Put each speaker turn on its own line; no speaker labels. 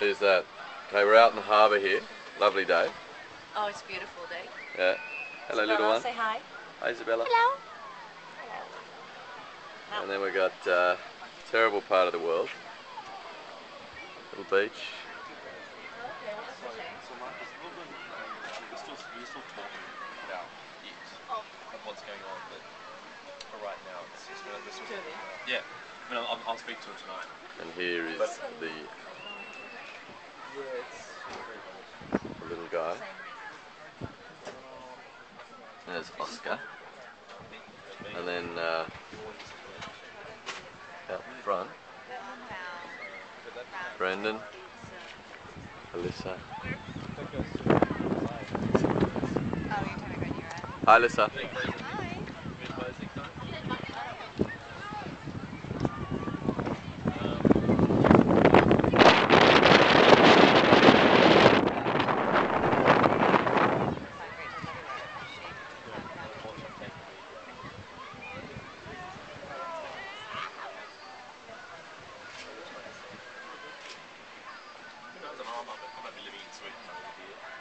Who's that? Okay, we're out in the harbour here. Lovely day.
Oh, it's a beautiful day.
Yeah. Hello, little one.
Say hi.
Hi, Isabella.
Hello.
And then we got uh, terrible part of the world. Little beach.
So Marcus, a little bit, we're still, we're still talking about it and what's going on, but for right now, it's just gonna, yeah. I mean, I'll, I'll speak to her tonight.
And here is the, the little guy. There's Oscar. And then uh, out front, Brendan, Alyssa. Hi, Alyssa. vabbè, come Villemizzo, quindi